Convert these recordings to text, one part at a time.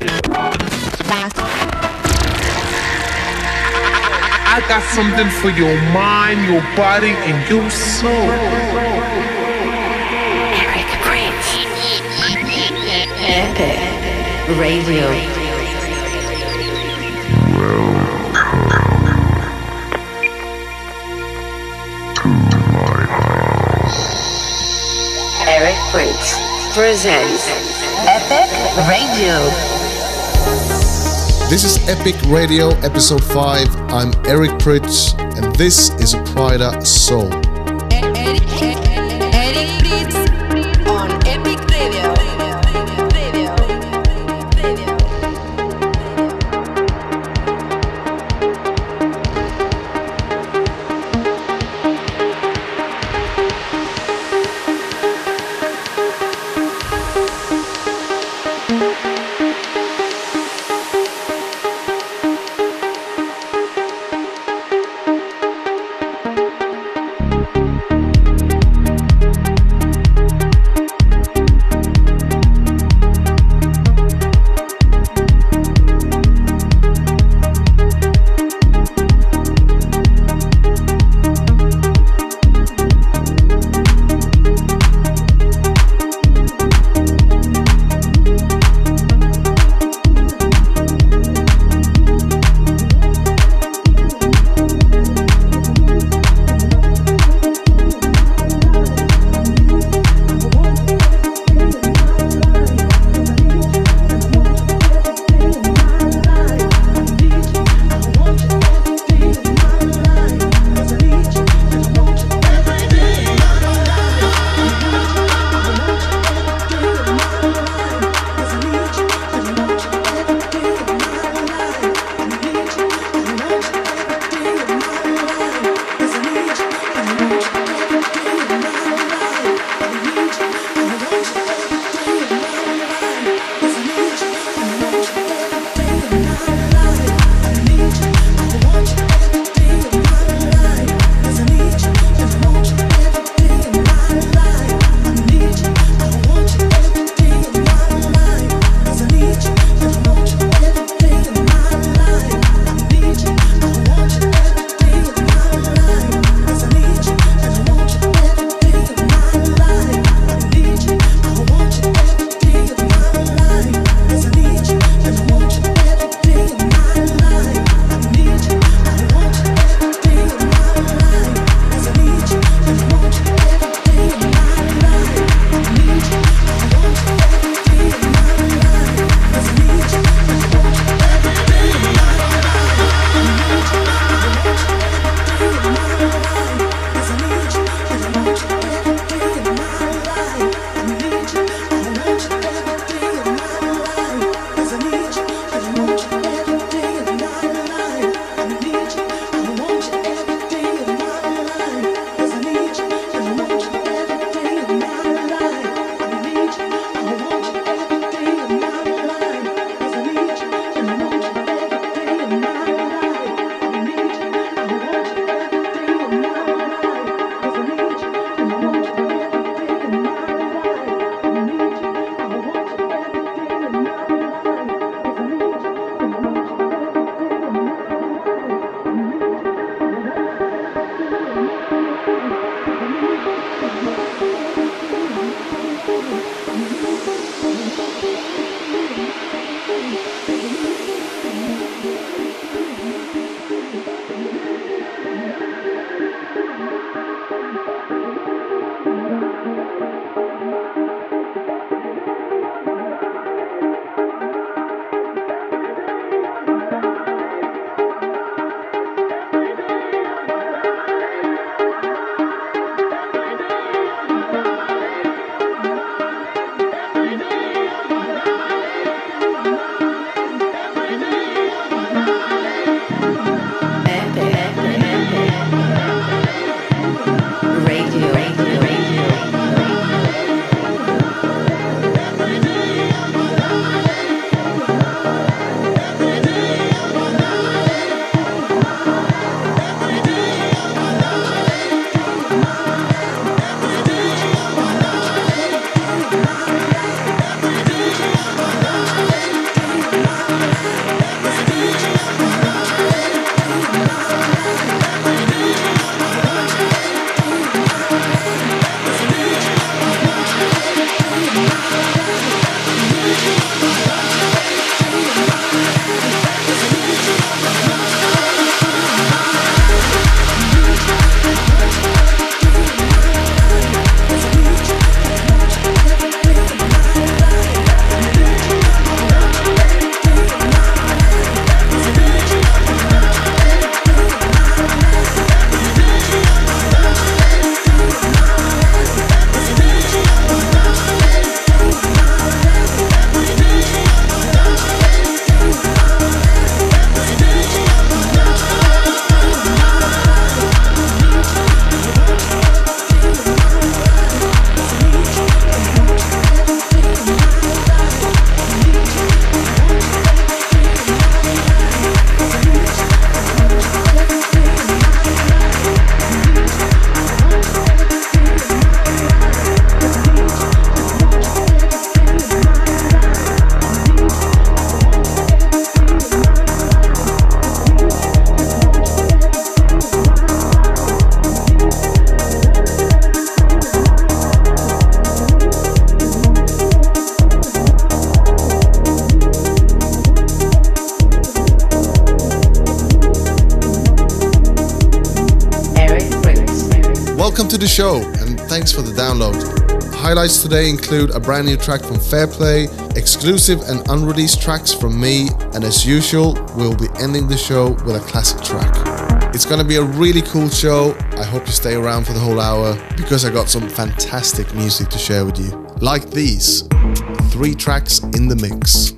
I got something for your mind, your body, and your soul. Eric Prydz. Epic Radio. Well. To my heart. Eric Prydz presents Epic Radio. This is Epic Radio episode 5. I'm Eric Prydz, and this is Pryda Sol. The show and thanks for the download. Highlights today include a brand new track from Fehrplay, exclusive and unreleased tracks from me, and as usual, we'll be ending the show with a classic track. It's gonna be a really cool show. I hope you stay around for the whole hour because I got some fantastic music to share with you. Like these three tracks in the mix.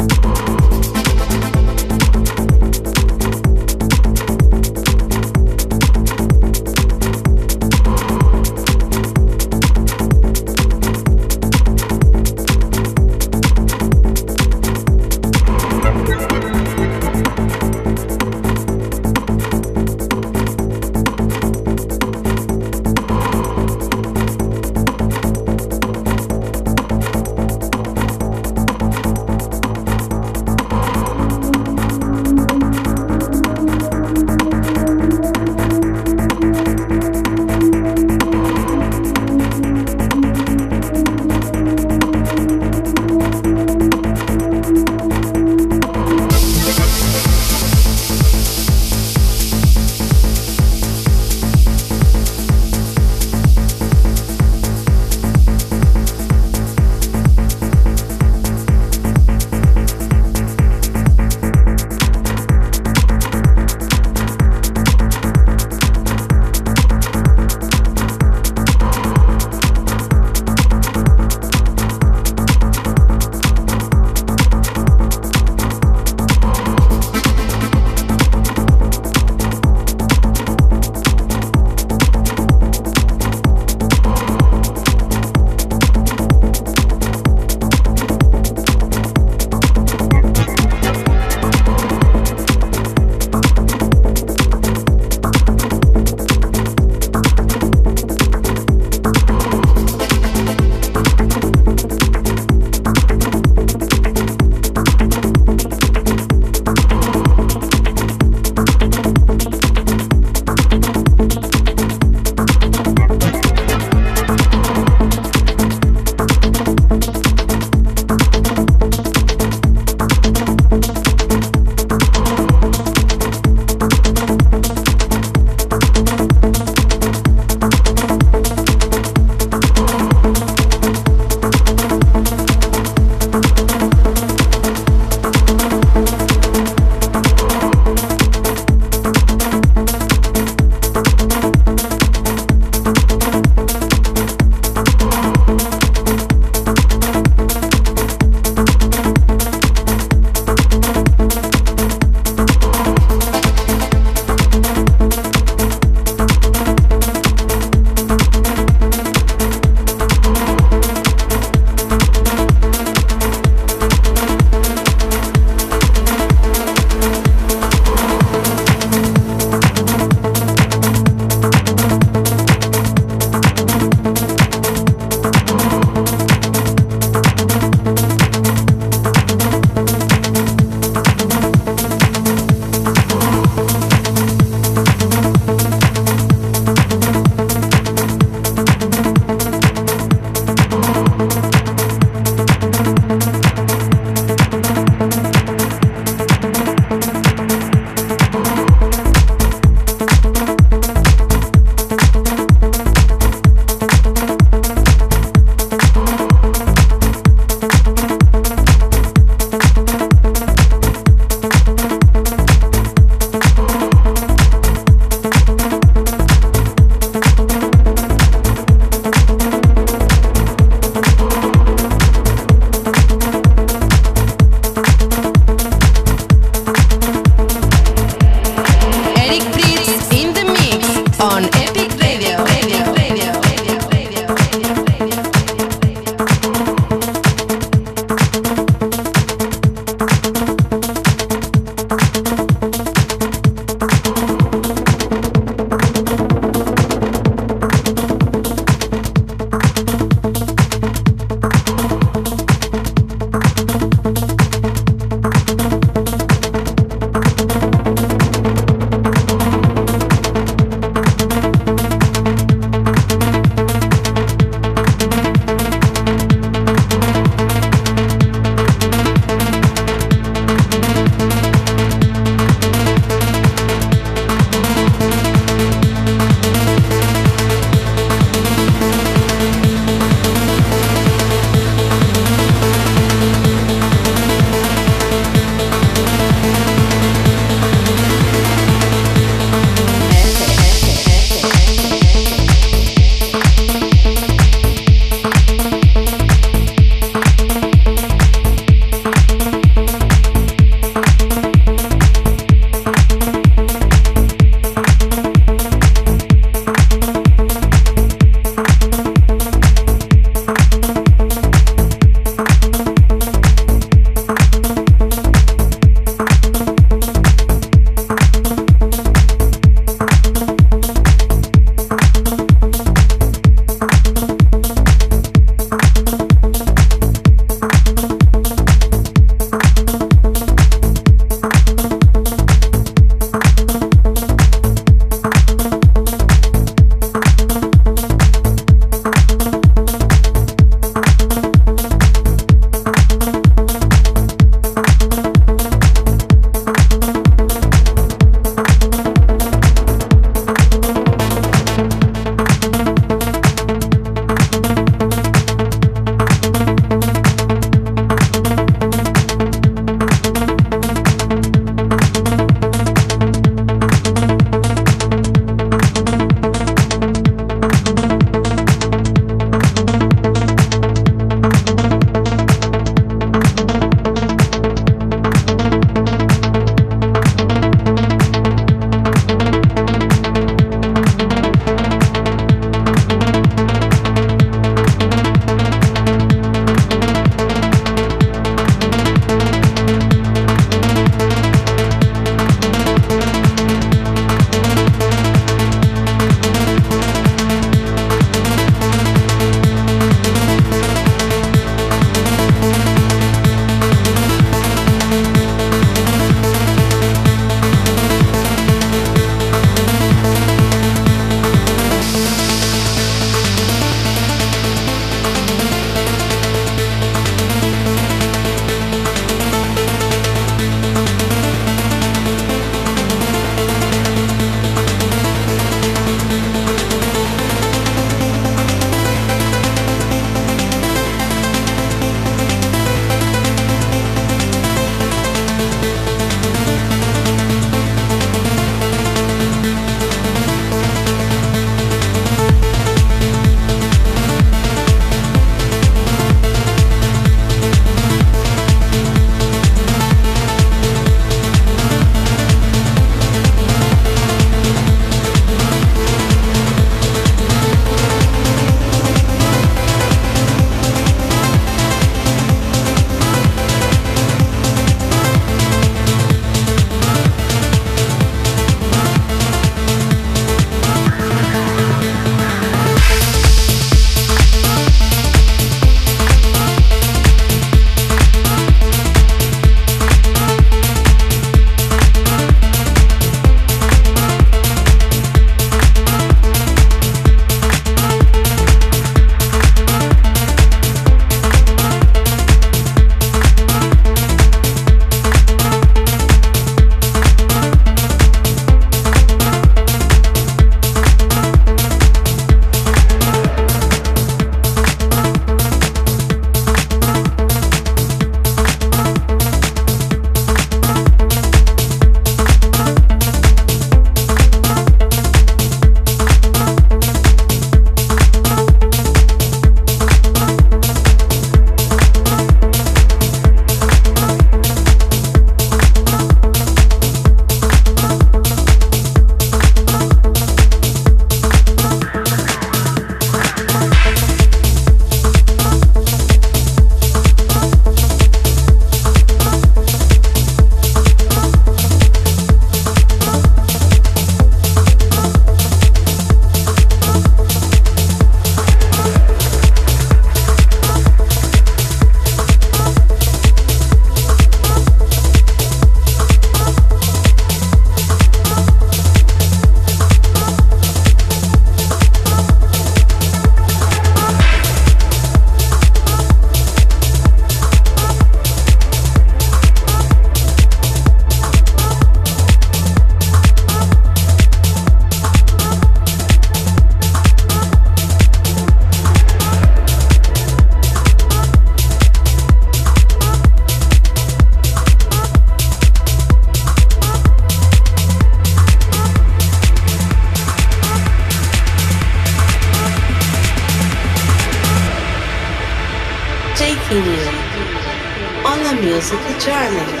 Jackie Chan.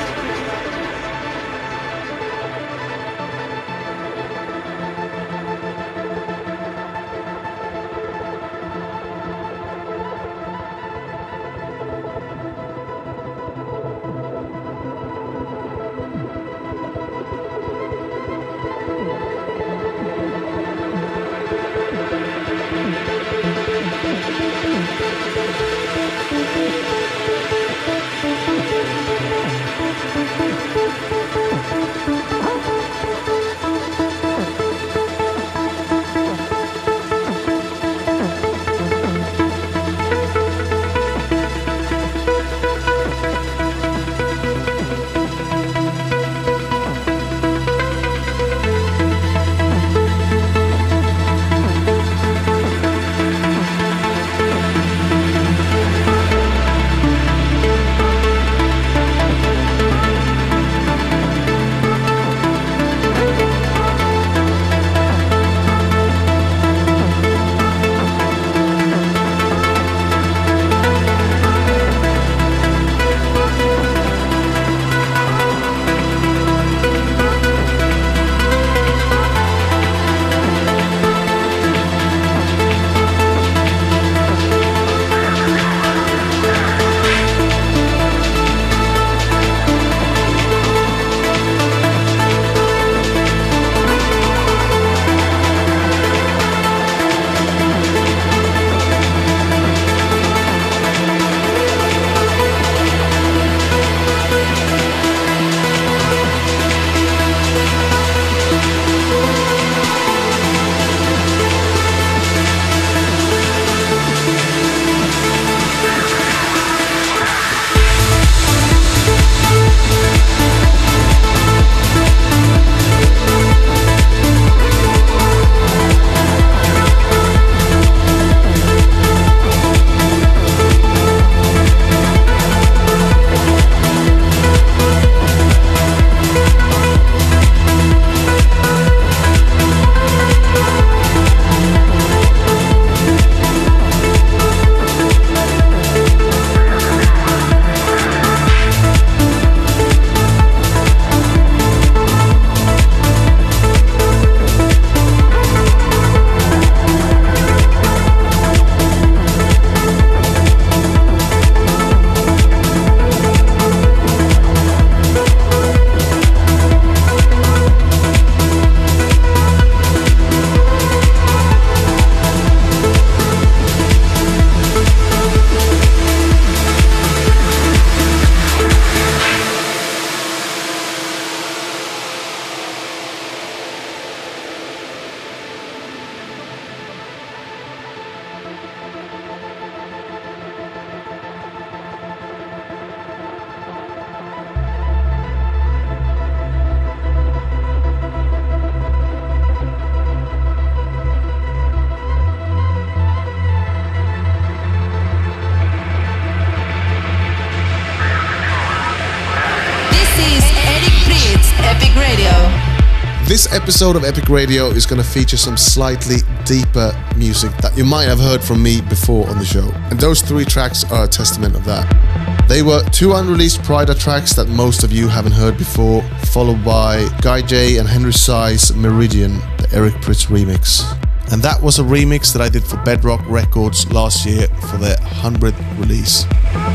Episode of Epic Radio is going to feature some slightly deeper music that you might have heard from me before on the show. And those three tracks are a testament of that. They were two unreleased Pryda tracks that most of you haven't heard before, followed by Guy J and Henry Saiz Meridian, the Eric Prydz remix. And that was a remix that I did for Bedrock Records last year for their 100th release.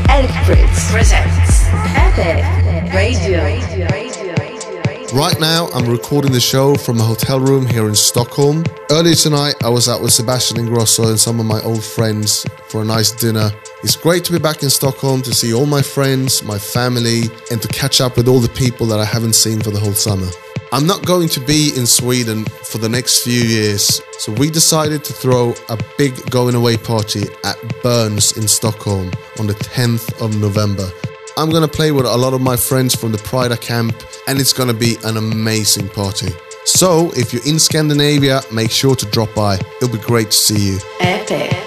Eric Prydz presents Epic Radio. Right now, I'm recording the show from a hotel room here in Stockholm. Earlier tonight, I was out with Sebastian Ingrosso and some of my old friends for a nice dinner. It's great to be back in Stockholm to see all my friends, my family, and to catch up with all the people that I haven't seen for the whole summer. I'm not going to be in Sweden for the next few years, so we decided to throw a big going away party at Berns in Stockholm on the 10th of November. I'm gonna play with a lot of my friends from the Pryda camp, and it's gonna be an amazing party. So, if you're in Scandinavia, make sure to drop by. It'll be great to see you. Epic.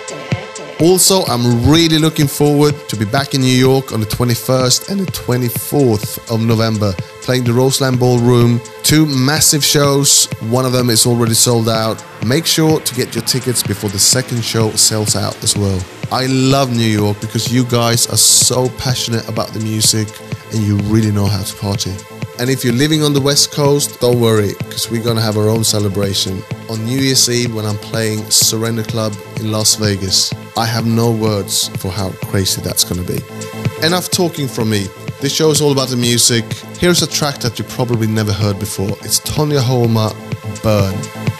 Also, I'm really looking forward to be back in New York on the 21st and the 24th of November playing the Roseland Ballroom. Two massive shows. One of them is already sold out. Make sure to get your tickets before the second show sells out as well. I love New York because you guys are so passionate about the music and you really know how to party. And if you're living on the West Coast, don't worry, because we're gonna have our own celebration. On New Year's Eve, when I'm playing Surrender Club in Las Vegas, I have no words for how crazy that's gonna be. Enough talking from me. This show is all about the music. Here's a track that you probably never heard before. It's ToNjA Holma, Bern.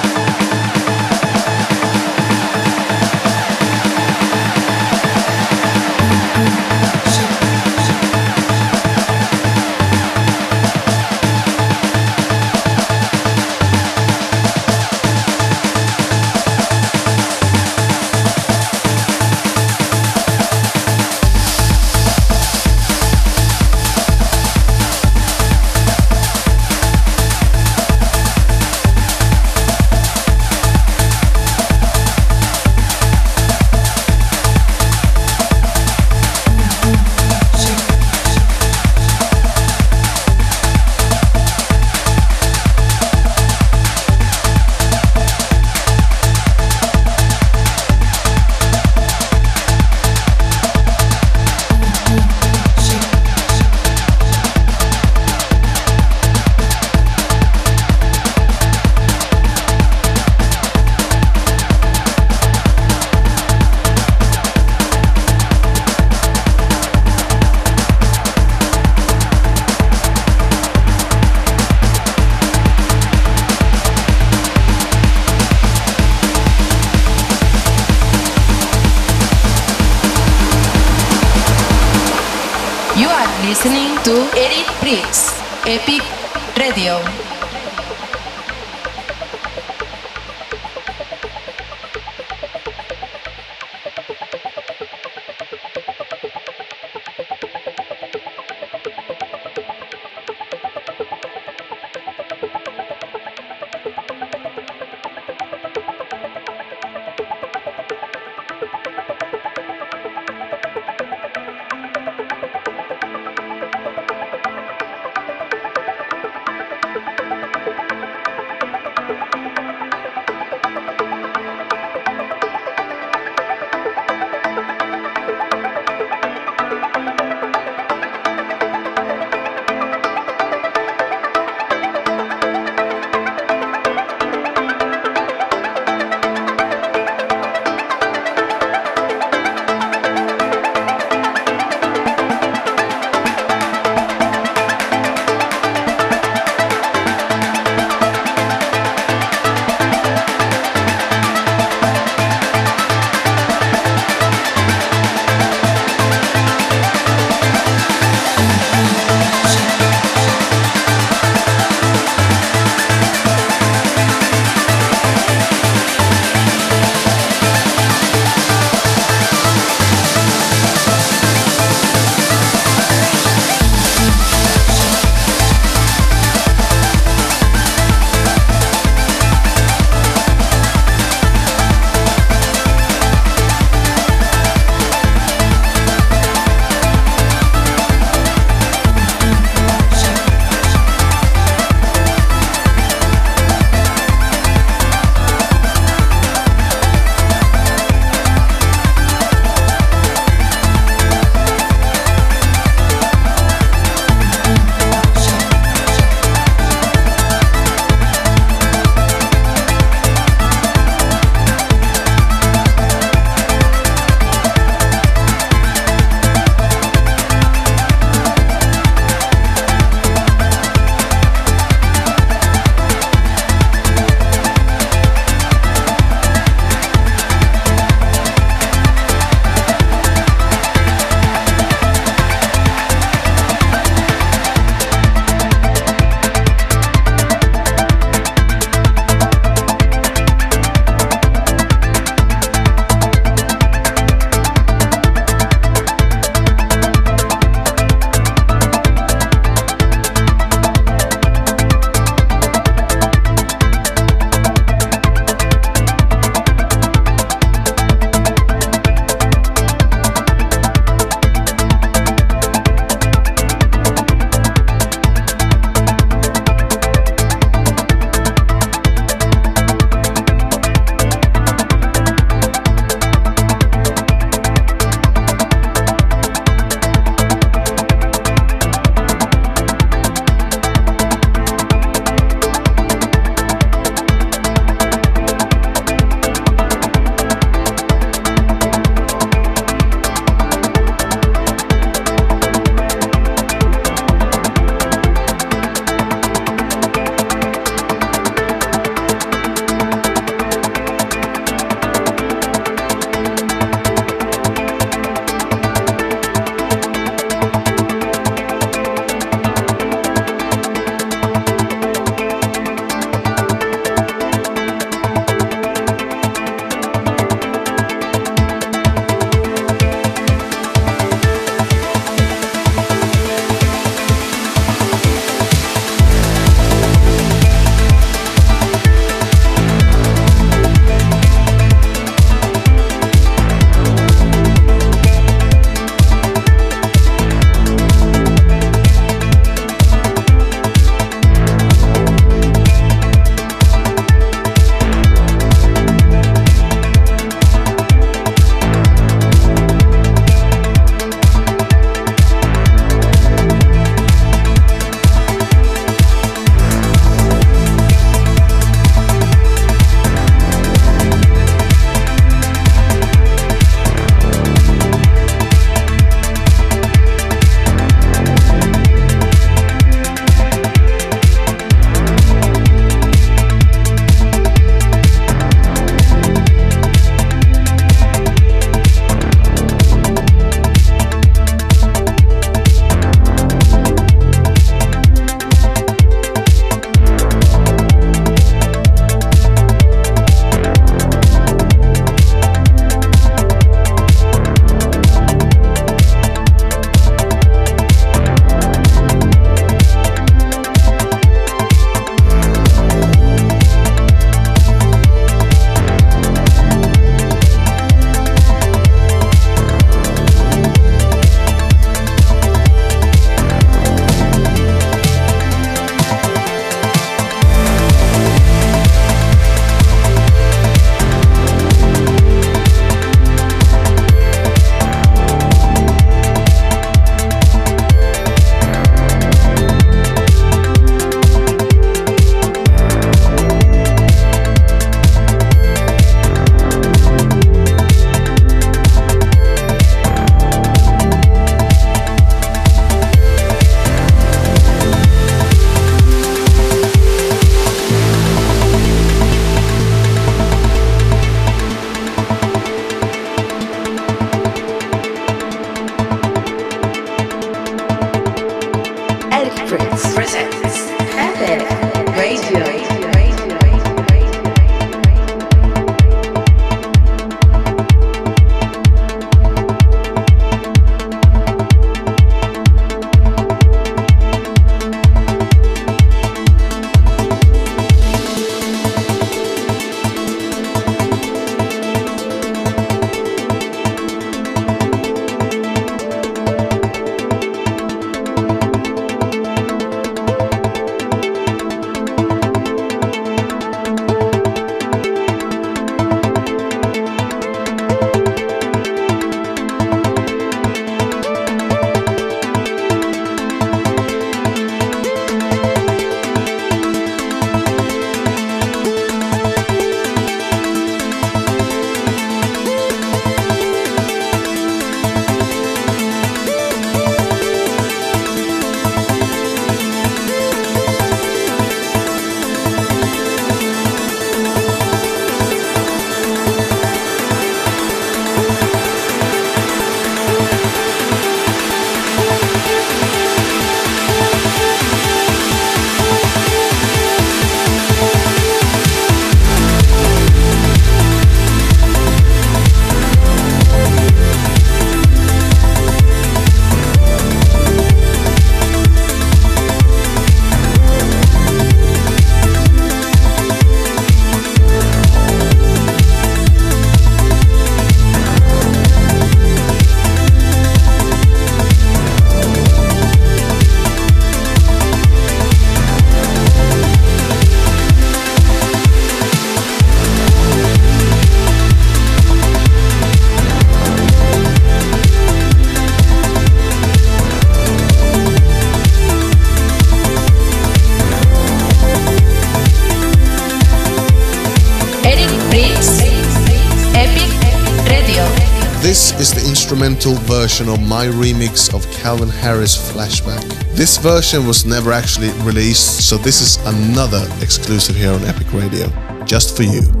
Instrumental version of my remix of Calvin Harris Flashback. This version was never actually released, so this is another exclusive here on Epic Radio, just for you.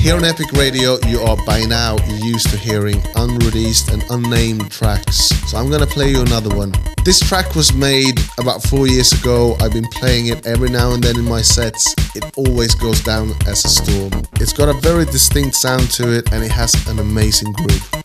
Here on Epic Radio, you are by now used to hearing unreleased and unnamed tracks. So I'm gonna play you another one. This track was made about four years ago. I've been playing it every now and then in my sets. It always goes down as a storm. It's got a very distinct sound to it and it has an amazing groove.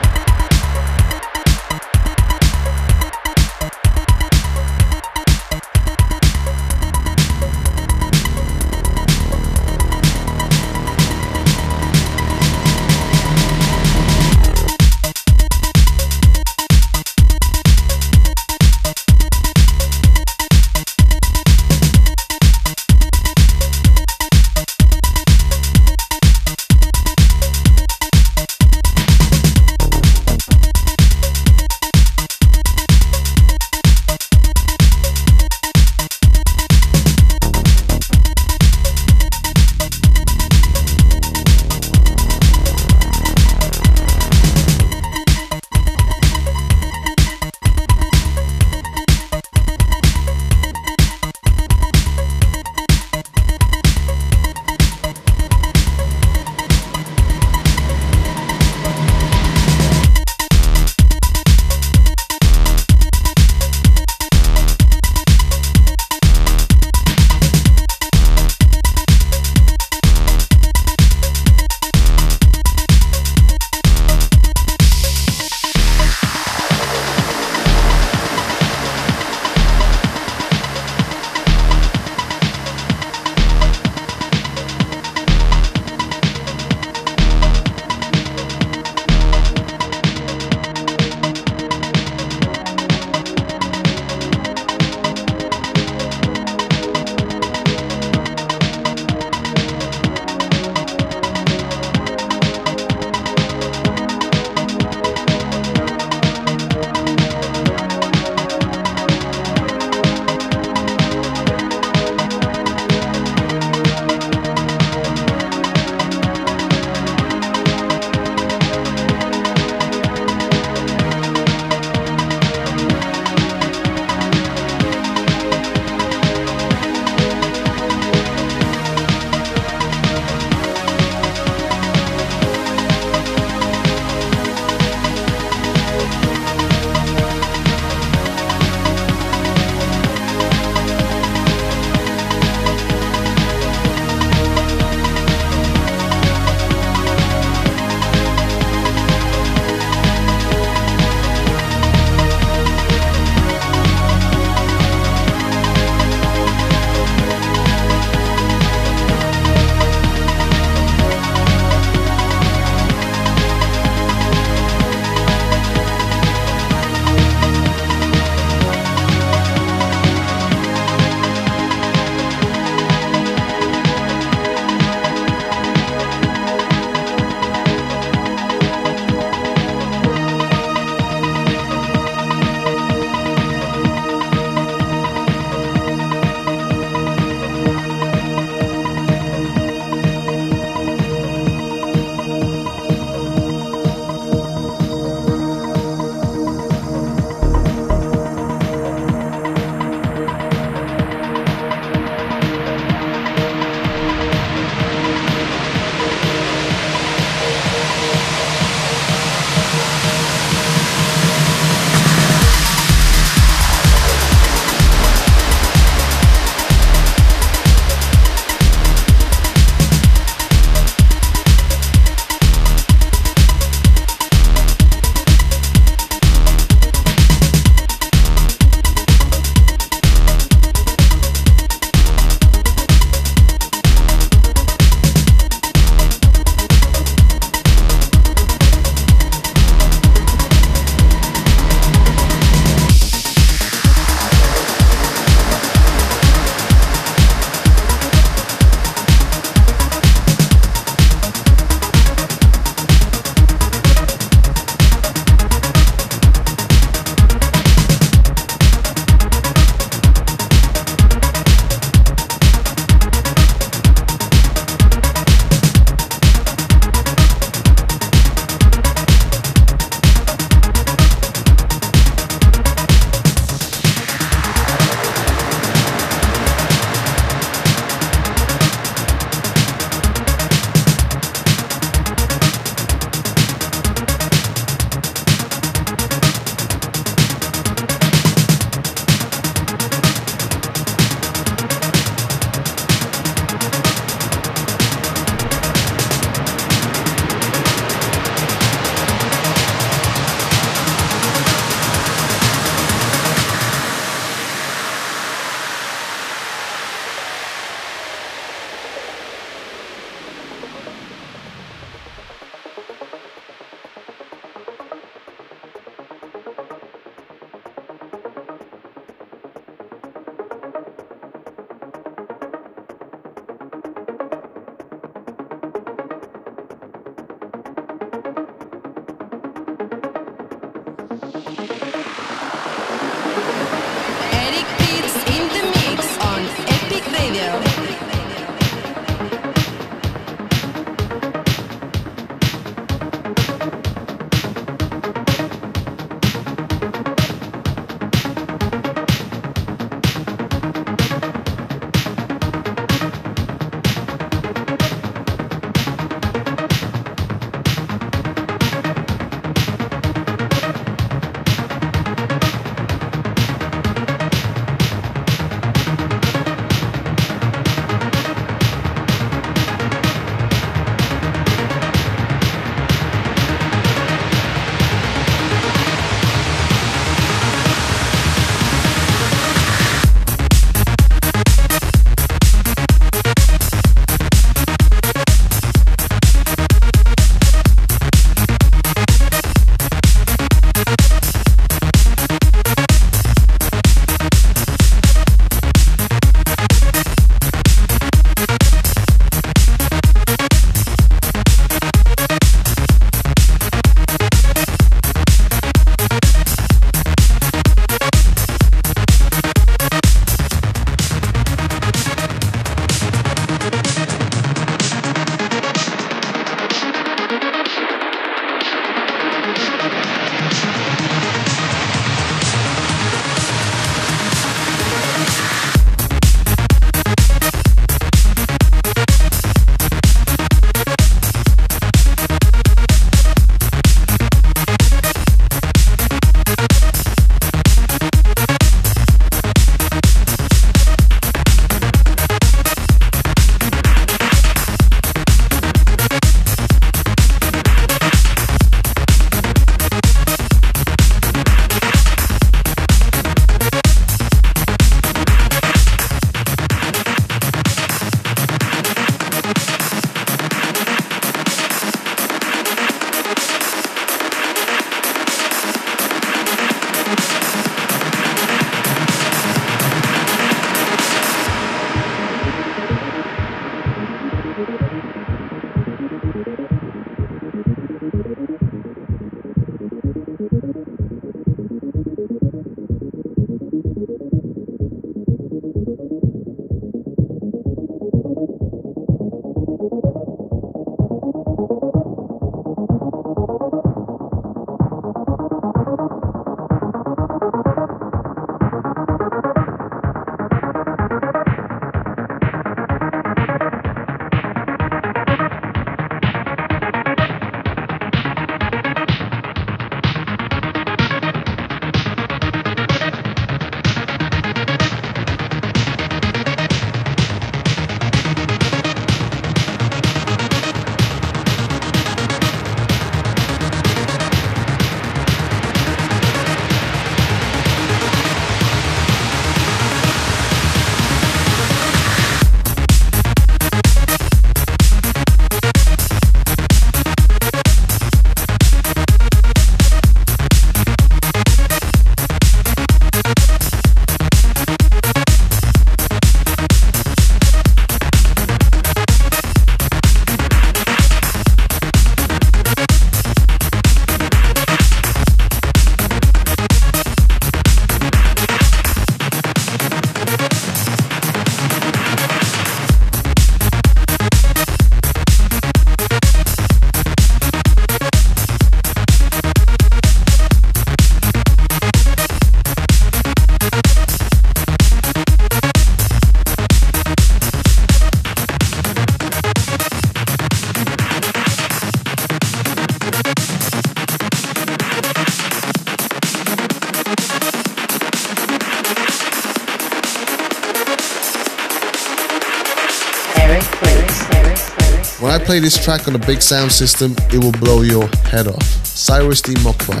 Play this track on a big sound system, it will blow your head off. Cirez D. Mokba.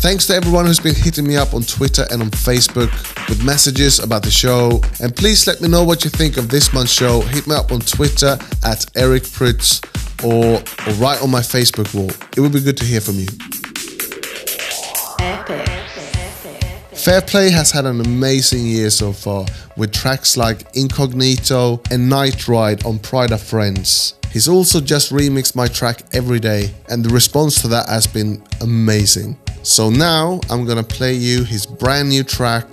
Thanks to everyone who's been hitting me up on Twitter and on Facebook with messages about the show. And please let me know what you think of this month's show. Hit me up on Twitter at Eric Prydz or, or write on my Facebook wall. It would be good to hear from you. Epic. Fehrplay has had an amazing year so far with tracks like Incognito and Night Ride on Pryda Friends. He's also just remixed my track every day, and the response to that has been amazing. So now I'm gonna play you his brand new track,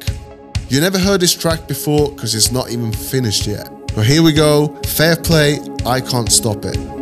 You never heard this track before because it's not even finished yet. But here we go. Fehrplay, I can't stop it.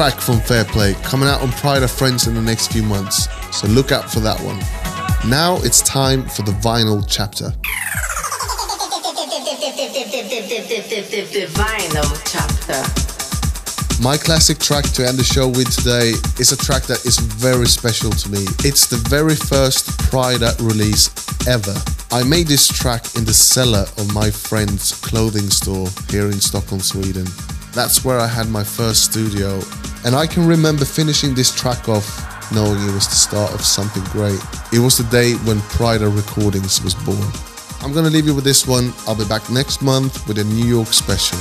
Track from Fehrplay coming out on Pryda Friends in the next few months, so look out for that one. Now it's time for the vinyl chapter. Vinyl chapter. My classic track to end the show with today is a track that is very special to me. It's the very first Pryda release ever. I made this track in the cellar of my friend's clothing store here in Stockholm, Sweden. That's where I had my first studio, and I can remember finishing this track off knowing it was the start of something great. It was the day when Pryda Recordings was born. I'm gonna leave you with this one. I'll be back next month with a New York special.